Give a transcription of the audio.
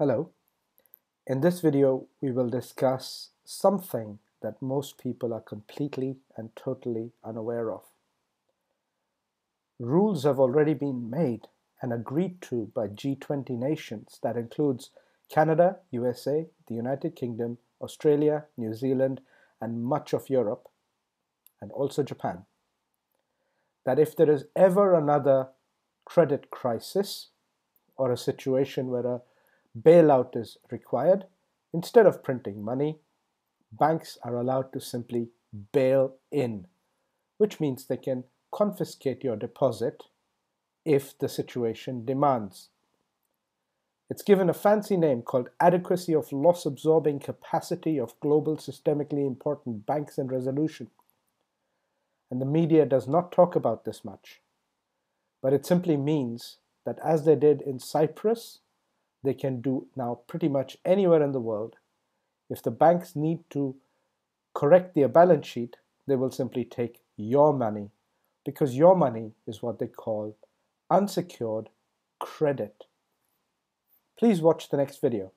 Hello. In this video, we will discuss something that most people are completely and totally unaware of. Rules have already been made and agreed to by G20 nations that includes Canada, USA, the United Kingdom, Australia, New Zealand, and much of Europe, and also Japan, that if there is ever another credit crisis or a situation where a bailout is required, instead of printing money, banks are allowed to simply bail in, which means they can confiscate your deposit if the situation demands. It's given a fancy name called Adequacy of Loss Absorbing Capacity of Global Systemically Important Banks and Resolution. And the media does not talk about this much. But it simply means that as they did in Cyprus they can do now pretty much anywhere in the world. If the banks need to correct their balance sheet, they will simply take your money because your money is what they call unsecured credit. Please watch the next video.